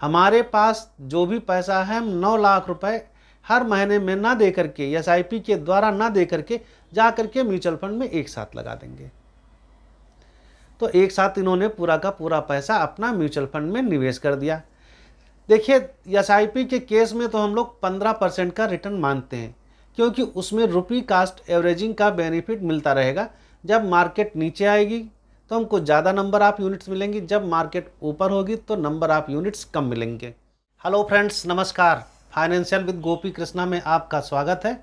हमारे पास जो भी पैसा है, हम नौ लाख रुपए हर महीने में ना दे करके एस आई पी के द्वारा ना दे करके जा करके म्यूचुअल फंड में एक साथ लगा देंगे। तो एक साथ इन्होंने पूरा का पूरा पैसा अपना म्यूचुअल फंड में निवेश कर दिया। देखिए एस आई पी के केस में तो हम लोग पंद्रह परसेंट का रिटर्न मानते हैं, क्योंकि उसमें रुपी कास्ट एवरेजिंग का बेनिफिट मिलता रहेगा। जब मार्केट नीचे आएगी तो हमको ज़्यादा नंबर ऑफ़ यूनिट्स मिलेंगी। जब मार्केट ऊपर होगी तो नंबर ऑफ़ यूनिट्स कम मिलेंगे। हेलो फ्रेंड्स नमस्कार। फाइनेंशियल विद गोपी कृष्णा में आपका स्वागत है,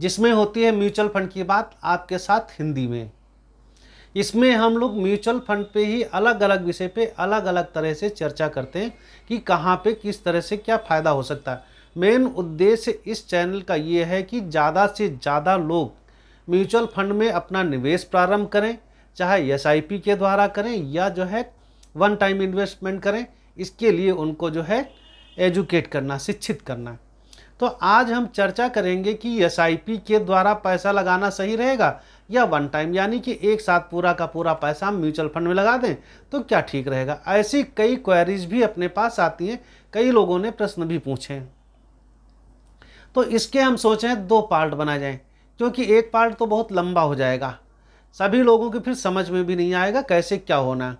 जिसमें होती है म्यूचुअल फंड की बात आपके साथ हिंदी में। इसमें हम लोग म्यूचुअल फंड पे ही अलग अलग विषय पे अलग अलग तरह से चर्चा करते हैं कि कहाँ पे किस तरह से क्या फ़ायदा हो सकता है। मेन उद्देश्य इस चैनल का ये है कि ज़्यादा से ज़्यादा लोग म्यूचुअल फंड में अपना निवेश प्रारंभ करें चाहे एसआईपी के द्वारा करें या जो है वन टाइम इन्वेस्टमेंट करें, इसके लिए उनको जो है एजुकेट करना, शिक्षित करना। तो आज हम चर्चा करेंगे कि एस के द्वारा पैसा लगाना सही रहेगा या वन टाइम यानी कि एक साथ पूरा का पूरा पैसा हम म्यूचुअल फंड में लगा दें तो क्या ठीक रहेगा? ऐसी कई क्वेरीज भी अपने पास आती हैं, कई लोगों ने प्रश्न भी पूछे हैं। तो इसके हम सोचें दो पार्ट बना जाएँ, क्योंकि एक पार्ट तो बहुत लंबा हो जाएगा। सभी लोगों के फिर समझ में भी नहीं आएगा कैसे क्या होना।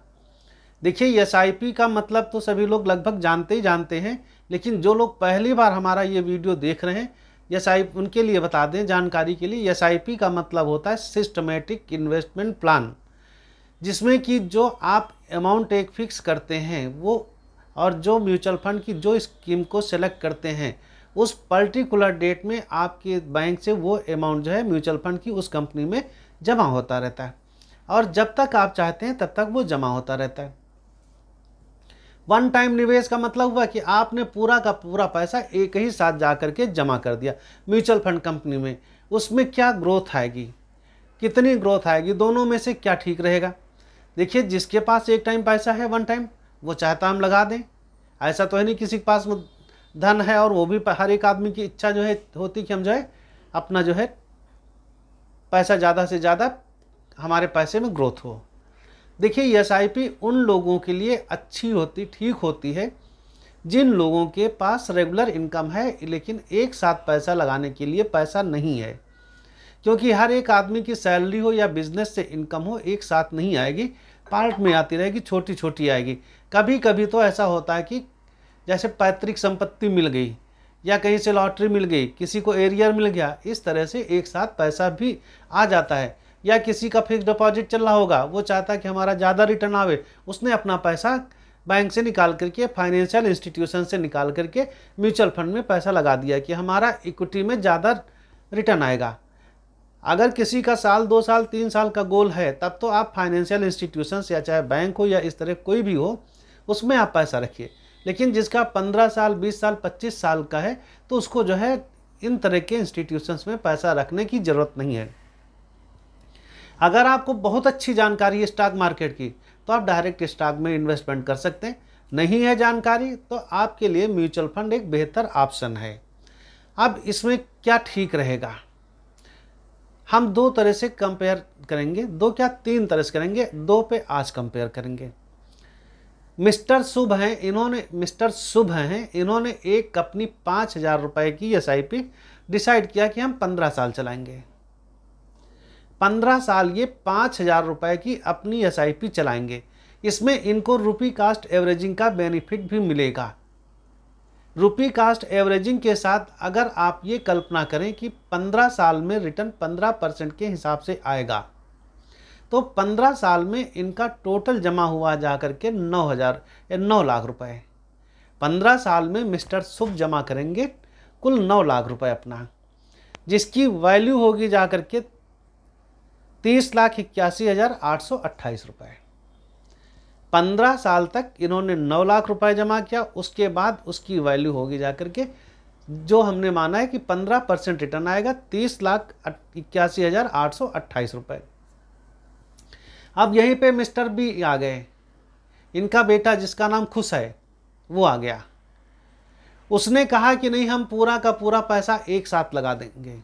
देखिए एस का मतलब तो सभी लोग लगभग जानते ही जानते हैं, लेकिन जो लोग पहली बार हमारा ये वीडियो देख रहे हैं एस उनके लिए बता दें, जानकारी के लिए एस आई पी का मतलब होता है सिस्टमेटिक इन्वेस्टमेंट प्लान जिसमें कि जो आप अमाउंट एक फिक्स करते हैं, वो और जो म्यूचुअल फंड की जो स्कीम को सेलेक्ट करते हैं, उस पर्टिकुलर डेट में आपके बैंक से वो अमाउंट जो है म्यूचुअल फंड की उस कंपनी में जमा होता रहता है। और जब तक आप चाहते हैं, तब तक वो जमा होता रहता है। वन टाइम निवेश का मतलब हुआ कि आपने पूरा का पूरा पैसा एक ही साथ जा करके जमा कर दिया म्यूचुअल फंड कंपनी में। उसमें क्या ग्रोथ आएगी? कितनी ग्रोथ आएगी? दोनों में से क्या ठीक रहेगा? देखिए, जिसके पास एक टाइम पैसा है वन टाइम वो चाहता हम लगा दें। ऐसा तो है नहीं किसी के पास धन है और वो भी हर एक आदमी की इच्छा जो है होती कि हम जो है अपना जो है पैसा ज़्यादा से ज़्यादा हमारे पैसे में ग्रोथ हो। देखिए एसआईपी उन लोगों के लिए अच्छी होती, ठीक होती है, जिन लोगों के पास रेगुलर इनकम है, लेकिन एक साथ पैसा लगाने के लिए पैसा नहीं है। क्योंकि हर एक आदमी की सैलरी हो या बिज़नेस से इनकम हो, एक साथ नहीं आएगी। पार्ट में आती रहेगी छोटी छोटी आएगी। कभी कभी तो ऐसा होता है कि जैसे पैतृक संपत्ति मिल गई या कहीं से लॉटरी मिल गई, किसी को एरियर मिल गया, इस तरह से एक साथ पैसा भी आ जाता है। या किसी का फिक्स डिपॉजिट चल रहा होगा, वो चाहता है कि हमारा ज़्यादा रिटर्न आवे, उसने अपना पैसा बैंक से निकाल करके फाइनेंशियल इंस्टीट्यूशन से निकाल करके म्यूचुअल फंड में पैसा लगा दिया कि हमारा इक्विटी में ज़्यादा रिटर्न आएगा। अगर किसी का साल, दो साल, तीन साल का गोल है, तब तो आप फाइनेंशियल इंस्टीट्यूशन या चाहे बैंक हो या इस तरह कोई भी हो, उसमें आप पैसा रखिए। लेकिन जिसका पंद्रह साल, बीस साल, पच्चीस साल का है तो उसको जो है इन तरह के इंस्टीट्यूशंस में पैसा रखने की ज़रूरत नहीं है। अगर आपको बहुत अच्छी जानकारी है स्टॉक मार्केट की तो आप डायरेक्ट स्टॉक में इन्वेस्टमेंट कर सकते हैं। नहीं है जानकारी तो आपके लिए म्यूचुअल फंड एक बेहतर ऑप्शन है। अब इसमें क्या ठीक रहेगा? हम दो तरह से कंपेयर करेंगे, दो क्या, तीन तरह से करेंगे, दो पे आज कंपेयर करेंगे। मिस्टर शुभ हैं, इन्होंने, मिस्टर शुभ हैं, इन्होंने एक अपनी पाँच हज़ार रुपये की एसआईपी डिसाइड किया कि हम पंद्रह साल चलाएँगे। पंद्रह साल ये पाँच हज़ार रुपये की अपनी एस चलाएँगे। इसमें इनको रुपी कास्ट एवरेजिंग का बेनिफिट भी मिलेगा। रुपी कास्ट एवरेजिंग के साथ अगर आप ये कल्पना करें कि पंद्रह साल में रिटर्न पंद्रह परसेंट के हिसाब से आएगा तो पंद्रह साल में इनका टोटल जमा हुआ जा कर के नौ हज़ार, या नौ लाख रुपए। पंद्रह साल में मिस्टर शुभ जमा करेंगे कुल नौ लाख रुपए अपना, जिसकी वैल्यू होगी जा कर के तीस लाख इक्यासी हज़ार आठ सौ अट्ठाईस रुपये पंद्रह साल तक इन्होंने नौ लाख रुपए जमा किया, उसके बाद उसकी वैल्यू होगी जाकर के जो हमने माना है कि पंद्रह परसेंट रिटर्न आएगा, तीस लाख इक्यासी हज़ार आठ सौ अट्ठाईस रुपये अब यहीं पे मिस्टर बी आ गए। इनका बेटा जिसका नाम खुश है, वो आ गया। उसने कहा कि नहीं, हम पूरा का पूरा पैसा एक साथ लगा देंगे।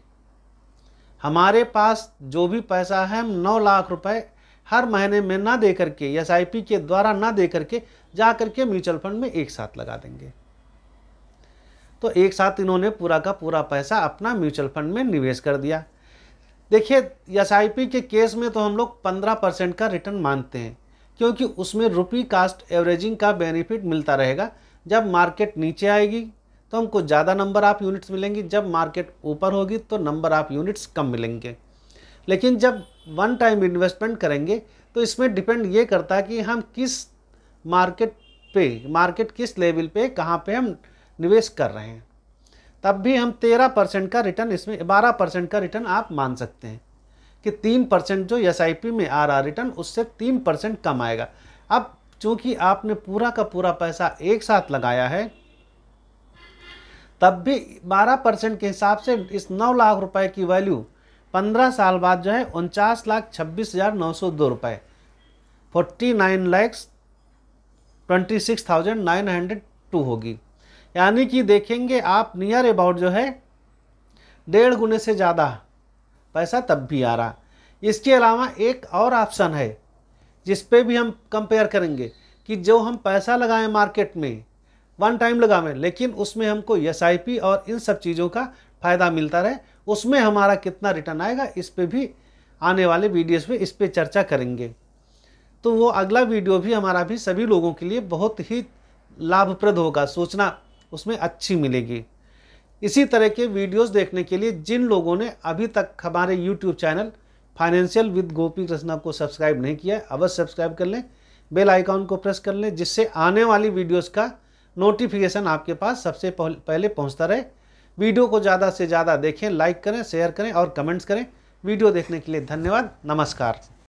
हमारे पास जो भी पैसा है, हम नौ लाख रुपए हर महीने में ना दे करके एसआईपी के द्वारा ना दे करके, जा करके म्यूचुअल फंड में एक साथ लगा देंगे। तो एक साथ इन्होंने पूरा का पूरा पैसा अपना म्यूचुअल फंड में निवेश कर दिया। देखिए एसआईपी के केस में तो हम लोग पंद्रह परसेंट का रिटर्न मानते हैं, क्योंकि उसमें रुपी कास्ट एवरेजिंग का बेनिफिट मिलता रहेगा। जब मार्केट नीचे आएगी तो हमको ज़्यादा नंबर ऑफ़ यूनिट्स मिलेंगी। जब मार्केट ऊपर होगी तो नंबर ऑफ़ यूनिट्स कम मिलेंगे। लेकिन जब वन टाइम इन्वेस्टमेंट करेंगे तो इसमें डिपेंड ये करता है कि हम किस मार्केट पे मार्केट किस लेवल पे, कहाँ पे हम निवेश कर रहे हैं। तब भी हम तेरह परसेंट का रिटर्न इसमें बारह परसेंट का रिटर्न आप मान सकते हैं कि तीन परसेंट जो एसआईपी में आ रहा रिटर्न उससे तीन परसेंट कम आएगा। अब चूँकि आपने पूरा का पूरा पैसा एक साथ लगाया है, तब भी बारह परसेंट के हिसाब से इस नौ लाख रुपए की वैल्यू पंद्रह साल बाद जो है उनचास लाख छब्बीस हज़ार नौ सौ दो रुपये forty nine lakhs twenty six thousand nine hundred two होगी। यानी कि देखेंगे आप नियर अबाउट जो है, डेढ़ गुने से ज़्यादा पैसा तब भी आ रहा। इसके अलावा एक और ऑप्शन है, जिस पे भी हम कंपेयर करेंगे कि जो हम पैसा लगाएँ मार्केट में वन टाइम लगावें, लेकिन उसमें हमको एसआईपी और इन सब चीज़ों का फ़ायदा मिलता रहे, उसमें हमारा कितना रिटर्न आएगा, इस पर भी आने वाले वीडियोस में इस पर चर्चा करेंगे। तो वो अगला वीडियो भी हमारा भी सभी लोगों के लिए बहुत ही लाभप्रद होगा, सोचना उसमें अच्छी मिलेगी। इसी तरह के वीडियोस देखने के लिए जिन लोगों ने अभी तक हमारे YouTube channel financial with Gopi Krishna को सब्सक्राइब नहीं किया है, अवश्य सब्सक्राइब कर लें, बेल आइकॉन को प्रेस कर लें, जिससे आने वाली वीडियोस का नोटिफिकेशन आपके पास सबसे पहले पहुँचता रहे। वीडियो को ज़्यादा से ज़्यादा देखें लाइक करें शेयर करें और कमेंट्स करें। वीडियो देखने के लिए धन्यवाद, नमस्कार।